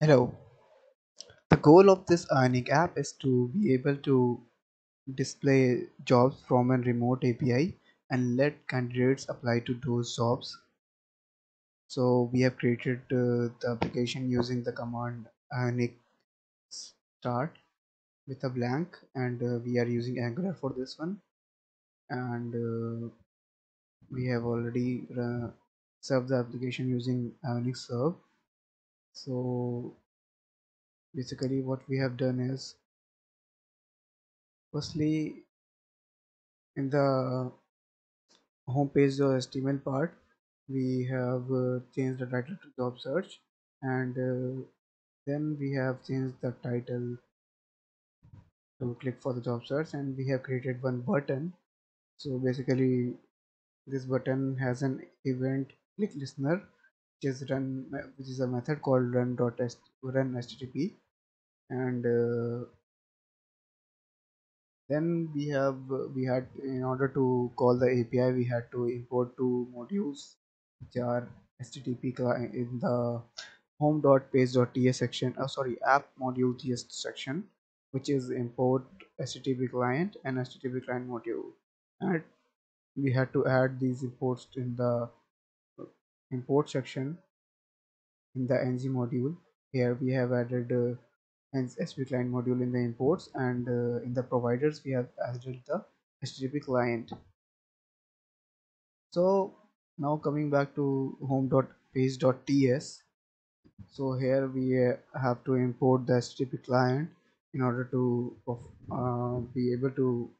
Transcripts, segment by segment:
Hello. The goal of this Ionic app is to be able to display jobs from a remote API and let candidates apply to those jobs. So we have created uh, the application using the command ionic start with a blank and uh, we are using Angular for this one and uh, we have already uh, served the application using ionic serve. So basically what we have done is firstly in the home page the HTML part we have uh, changed the title to job search and uh, then we have changed the title to click for the job search and we have created one button. So basically this button has an event click listener which is run which is a method called run dot run http and uh, then we have we had in order to call the api we had to import two modules which are http in the home dot page dot home.page.ts section oh sorry app module ts section which is import http client and http client module. And we had to add these imports in the import section in the ng module. Here we have added uh, http client module in the imports and uh, in the providers we have added the http client. So now coming back to home.page.ts so here we have to import the http client in order to uh, be able to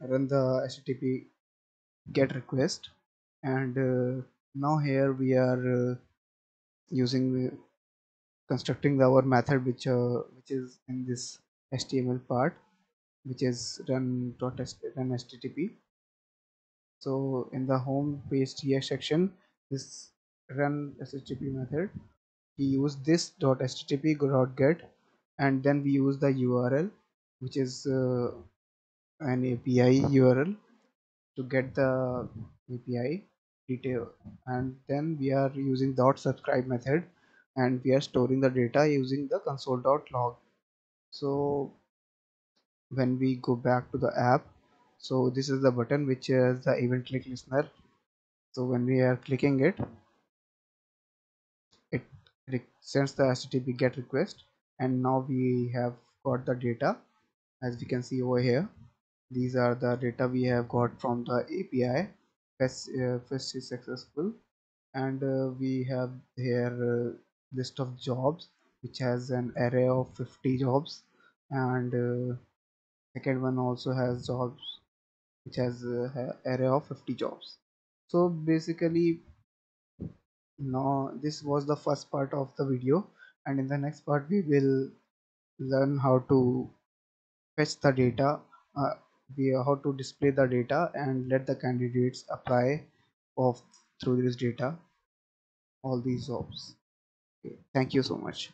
run the http get request and uh, now here we are uh, using uh, constructing our method which uh, which is in this html part which is run dot run http so in the home page ts section this run http method we use this dot http dot get and then we use the url which is uh, an api url to get the api detail. And then we are using dot subscribe method and we are storing the data using the console.log so when we go back to the app so this is the button which is the event click listener. So when we are clicking it it sends the http get request and now we have got the data. As we can see over here these are the data we have got from the api first, uh, first is successful. And uh, we have here uh, list of jobs which has an array of 50 jobs. And uh, second one also has jobs which has uh, array of 50 jobs. So basically now this was the first part of the video. And in the next part we will learn how to fetch the data uh, we how to display the data and let the candidates apply of through this data all these jobs okay. thank you so much